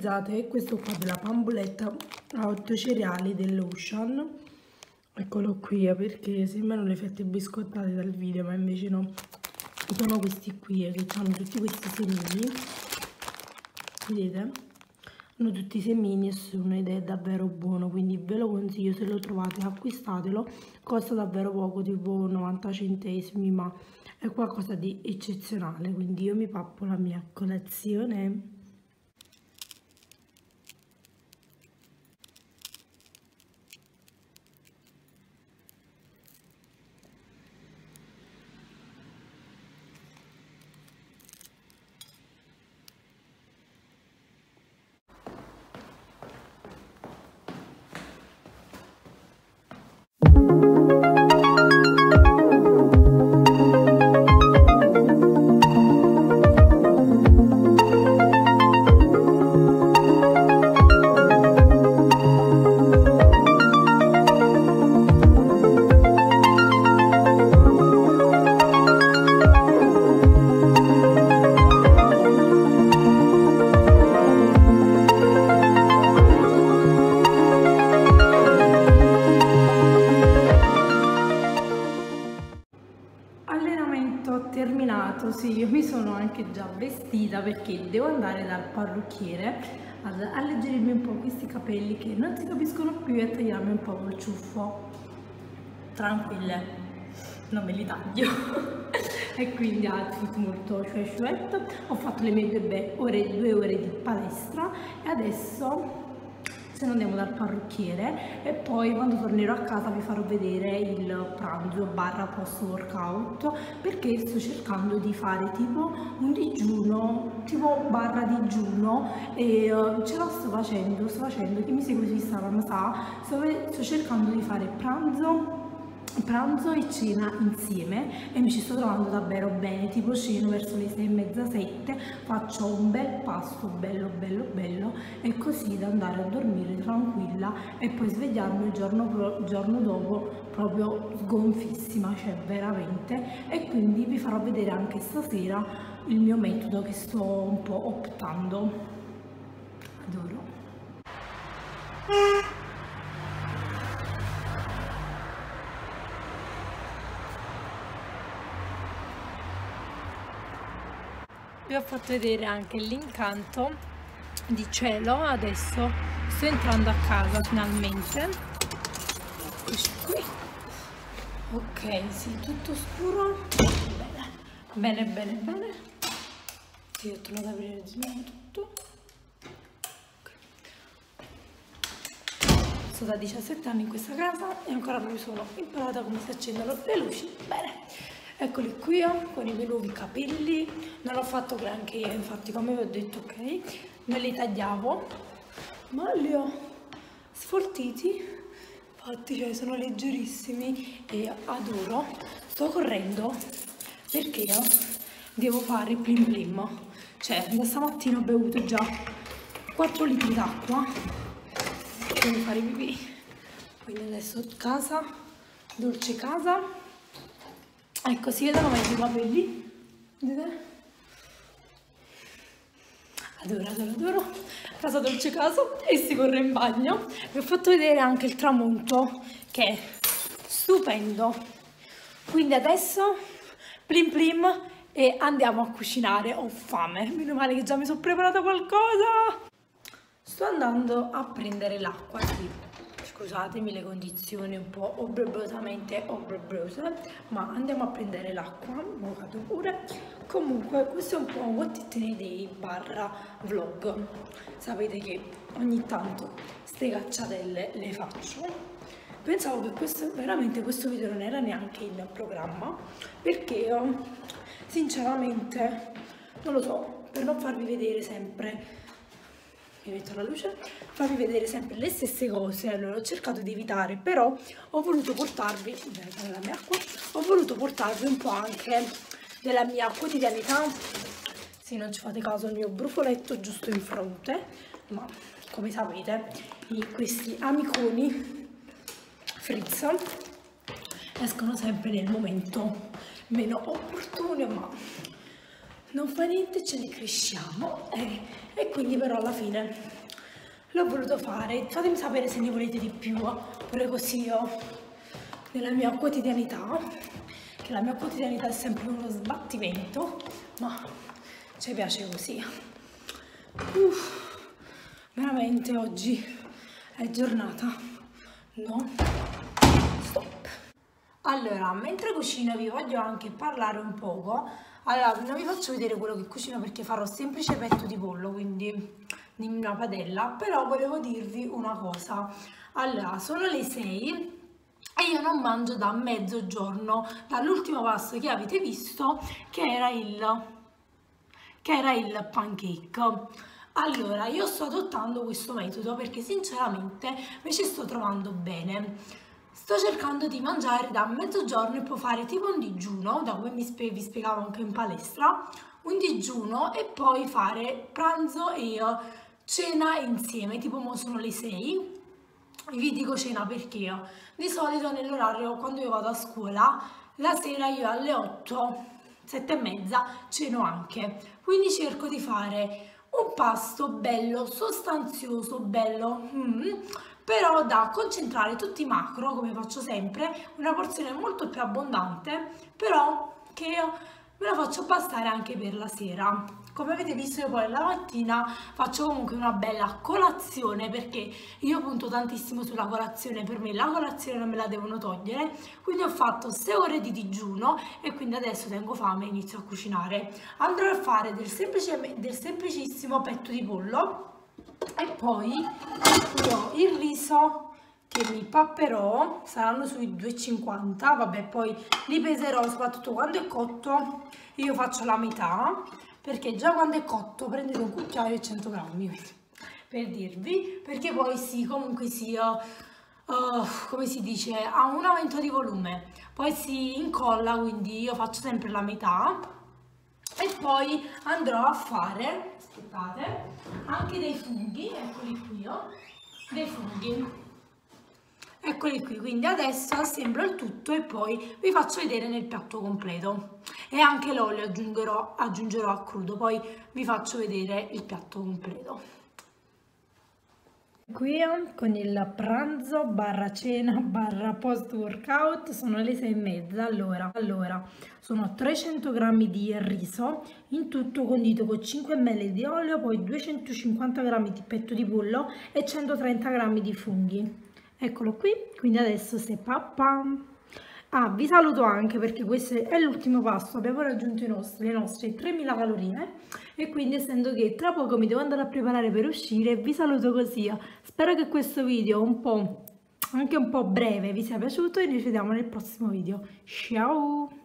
scusate questo qua della pamboletta a 8 cereali dell'Ocean. Eccolo qui eh, perché sembrano le fette biscottate dal video ma invece no. Sono questi qui eh, che hanno tutti questi semini. Vedete? Hanno tutti i semini e sono ed è davvero buono quindi ve lo consiglio se lo trovate acquistatelo. Costa davvero poco tipo 90 centesimi ma è qualcosa di eccezionale quindi io mi pappo la mia colazione anche già vestita perché devo andare dal parrucchiere ad alleggerirmi un po' questi capelli che non si capiscono più e a tagliarmi un po' il ciuffo. Tranquille, non me li taglio. e quindi outfit molto cioè ho fatto le mie due ore, due ore di palestra e adesso se ne andiamo dal parrucchiere e poi quando tornerò a casa vi farò vedere il pranzo barra post workout perché sto cercando di fare tipo un digiuno tipo barra digiuno e uh, ce la sto facendo sto facendo chi mi segue su Instagram sa sto cercando di fare pranzo pranzo e cena insieme e mi ci sto trovando davvero bene tipo ceno verso le sei e mezza sette faccio un bel pasto bello bello bello e così da andare a dormire tranquilla e poi svegliarmi il giorno, giorno dopo proprio sgonfissima cioè veramente e quindi vi farò vedere anche stasera il mio metodo che sto un po' optando. Adoro vi ho fatto vedere anche l'incanto di cielo adesso sto entrando a casa finalmente. Eccoci qui. Ok sì tutto scuro. Bene bene bene bene. Io ho tornato ad aprire tutto. Sto da 17 anni in questa casa e ancora non mi sono imparata come si accendono le luci. Bene eccoli qui con i miei nuovi capelli. Non ho fatto granché infatti come vi ho detto ok? Me li tagliavo. Ma li ho sfoltiti. Infatti cioè, sono leggerissimi e adoro. Sto correndo perché devo fare plim plim cioè da stamattina ho bevuto già 4 litri d'acqua. Devo fare pipì. Quindi adesso casa dolce casa ecco si vedono i capelli vedete? Adoro adoro adoro. Casa dolce caso. E si corre in bagno. Vi ho fatto vedere anche il tramonto che è stupendo. Quindi adesso plim plim e andiamo a cucinare. Ho fame. Meno male che già mi sono preparata qualcosa. Sto andando a prendere l'acqua sì scusatemi le condizioni un po' obbrobrosamente obbrobrose ma andiamo a prendere l'acqua vado pure. Comunque questo è un po' what it day barra vlog. Sapete che ogni tanto ste cacciatelle le faccio. Pensavo che questo veramente questo video non era neanche in programma perché sinceramente non lo so per non farvi vedere sempre mi metto la luce, farvi vedere sempre le stesse cose, allora ho cercato di evitare, però ho voluto portarvi, la mia acqua, ho voluto portarvi un po' anche della mia quotidianità, se non ci fate caso al mio brufoletto giusto in fronte, ma come sapete questi amiconi Fritz escono sempre nel momento meno opportuno, ma non fa niente ce li cresciamo. E, e quindi però alla fine l'ho voluto fare. Fatemi sapere se ne volete di più pure così io nella mia quotidianità che la mia quotidianità è sempre uno sbattimento ma ci piace così. Uff, veramente oggi è giornata. No. Stop. Allora mentre cucino vi voglio anche parlare un poco allora non vi faccio vedere quello che cucino perché farò semplice petto di pollo quindi in una padella però volevo dirvi una cosa. Allora sono le 6 e io non mangio da mezzogiorno. Dall'ultimo pasto che avete visto che era il che era il pancake. Allora io sto adottando questo metodo perché sinceramente mi ci sto trovando bene sto cercando di mangiare da mezzogiorno e poi fare tipo un digiuno da come vi spiegavo anche in palestra un digiuno e poi fare pranzo e cena insieme, tipo mo sono le 6 vi dico cena perché io di solito nell'orario quando io vado a scuola la sera io alle 8 7 e mezza ceno anche. Quindi cerco di fare un pasto bello sostanzioso bello mm, però da concentrare tutti i macro come faccio sempre una porzione molto più abbondante però che me la faccio bastare anche per la sera. Come avete visto io poi la mattina faccio comunque una bella colazione perché io punto tantissimo sulla colazione per me la colazione non me la devono togliere. Quindi ho fatto 6 ore di digiuno e quindi adesso tengo fame e inizio a cucinare. Andrò a fare del, semplice, del semplicissimo petto di pollo e poi ho il riso che mi papperò saranno sui 2,50 vabbè poi li peserò soprattutto quando è cotto. Io faccio la metà perché già quando è cotto prendete un cucchiaio e 100 grammi per dirvi perché poi sì comunque sia uh, come si dice ha un aumento di volume. Poi si incolla quindi io faccio sempre la metà. E poi andrò a fare aspettate anche dei funghi eccoli qui oh, dei funghi. Eccoli qui quindi adesso assemblo il tutto e poi vi faccio vedere nel piatto completo. E anche l'olio aggiungerò, aggiungerò a crudo poi vi faccio vedere il piatto completo Qui con il pranzo barra cena barra post workout sono le sei e mezza allora, allora sono 300 g di riso in tutto condito con 5 ml di olio poi 250 g di petto di pollo e 130 g di funghi. Eccolo qui quindi adesso se papà ah vi saluto anche perché questo è l'ultimo passo. Abbiamo raggiunto nostri, le nostre 3000 calorie e quindi essendo che tra poco mi devo andare a preparare per uscire vi saluto così. Spero che questo video un po' anche un po' breve vi sia piaciuto e noi ci vediamo nel prossimo video. Ciao